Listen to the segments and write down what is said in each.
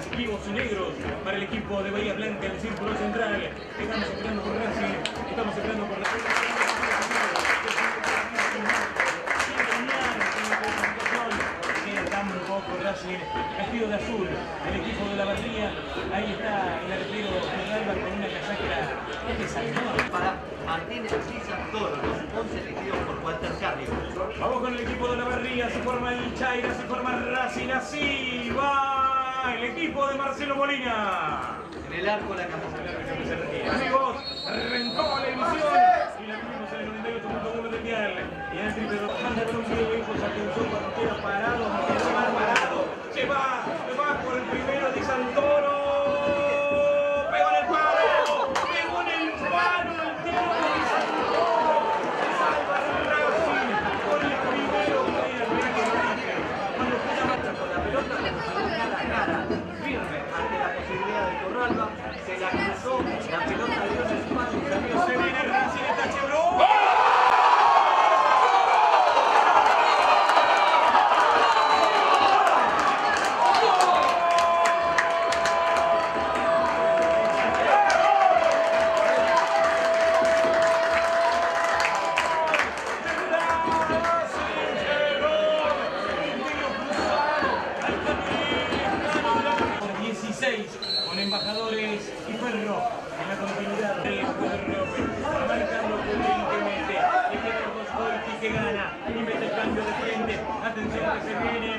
defensivos y negros para el equipo de Bahía Blanca el círculo central. Estamos esperando por Racing, estamos esperando por Racing, vestido de azul, el equipo de la barría, ahí está el arquero de Alba con una casaca, ¿qué es eso? Para Martínez Sisa todos los 11 elegidos por Walter Carrio. Vamos con el equipo de la barría, se forma el Chaira, se forma Racing, así va el equipo de Marcelo Molina. En el arco la camiseta. Amigos, arrancó la ilusión y la tuvimos en el 98.1 de Pial. Y en el triple dos, manda un video lejos, atención cuando queda parado, se va parado, embajadores y Ferro en la continuidad del Ferro marcando potentemente y queda dos golpes que gana y mete el cambio de frente. Atención que se viene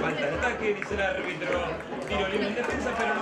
Falta de ataque, dice el árbitro. Tiro libre en defensa, pero